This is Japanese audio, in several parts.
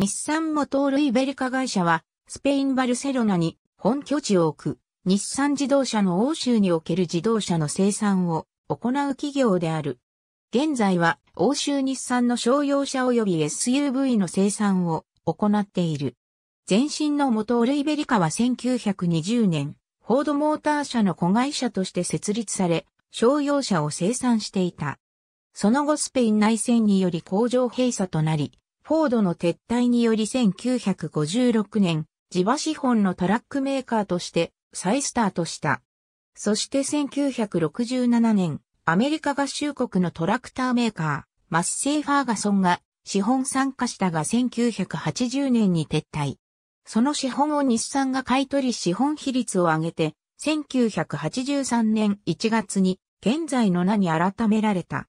日産モトールイベリカ会社は、スペイン・バルセロナに本拠地を置く、日産自動車の欧州における自動車の生産を行う企業である。現在は欧州日産の商用車及び SUV の生産を行っている。前身のモトールイベリカは1920年、フォードモーター社の子会社として設立され、商用車を生産していた。その後スペイン内戦により工場閉鎖となり、フォードの撤退により1956年、地場資本のトラックメーカーとして再スタートした。そして1967年、アメリカ合衆国のトラクターメーカー、マッセイ・ファーガソンが資本参加したが1980年に撤退。その資本を日産が買い取り資本比率を上げて、1983年1月に現在の名に改められた。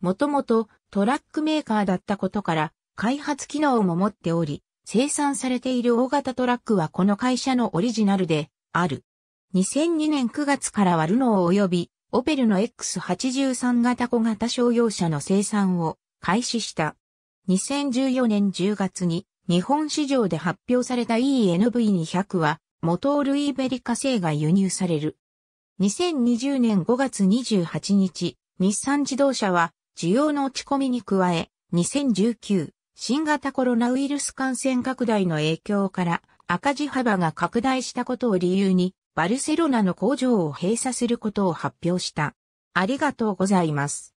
もともとトラックメーカーだったことから開発機能も持っており、生産されている大型トラックはこの会社のオリジナルである。2002年9月からはルノー及びオペルの X83 型小型商用車の生産を開始した。2014年10月に日本市場で発表された ENV200 はモトールイーベリカ製が輸入される。2020年5月28日、日産自動車は需要の落ち込みに加え、2019新型コロナウイルス感染拡大の影響から赤字幅が拡大したことを理由にバルセロナの工場を閉鎖することを発表した。ありがとうございます。